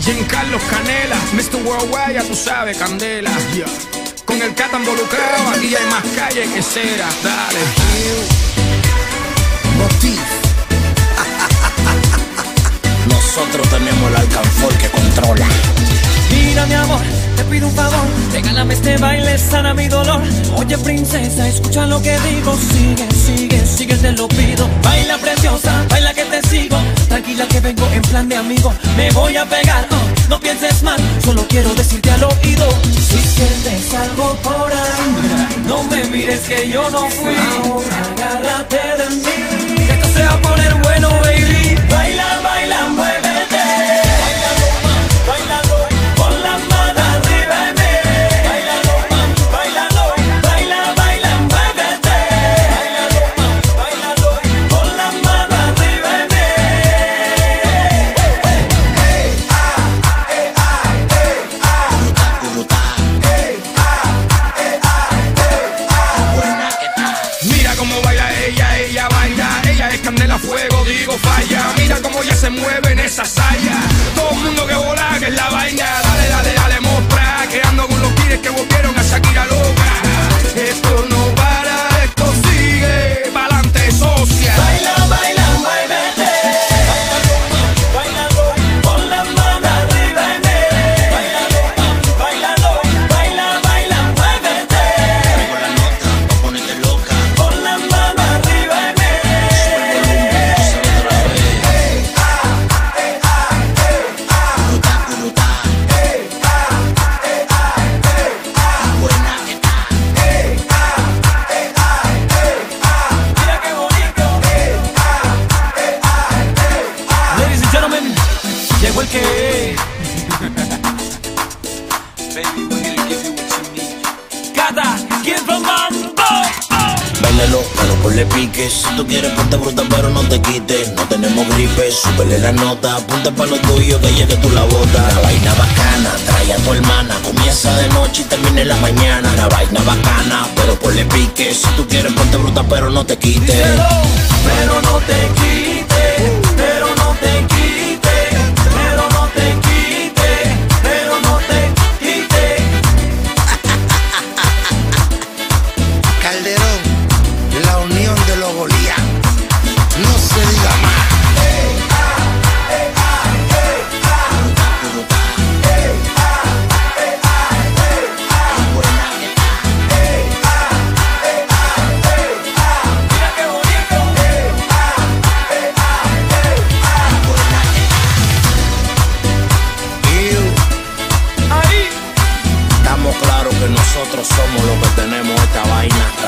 Carlos Canela, Mr. Worldwide, ya tú sabes, Candela. Con el cata involucrado, aquí hay más calle que cera. Dale. Motif. Nosotros tenemos el alcanfor que controla. Mira mi amor, te pido un favor, regálame este baile, sana mi dolor. Oye princesa, escucha lo que digo, sigue, sigue, sigue, te lo pido. Baila preciosa, que vengo en plan de amigo. Me voy a pegar, oh, no pienses mal, solo quiero decirte al oído. Si sientes algo por ahí, no me mires que yo no fui. Cómo baila ella, ella baila, ella es candela fuego, digo falla. Mira cómo ella se mueve en esa saya. Todo el mundo que ¿quién from Mambo? Bailalo, pero ponle pique. Si tú quieres, ponte bruta, pero no te quites. No tenemos gripe, súbele la nota. Apunta pa' lo tuyo, que llegue tú la bota. La vaina bacana, trae a tu hermana. Comienza de noche y termina en la mañana. La vaina bacana, pero ponle pique. Si tú quieres, ponte bruta, pero no te quites. Pero no te quites. como esta vaina.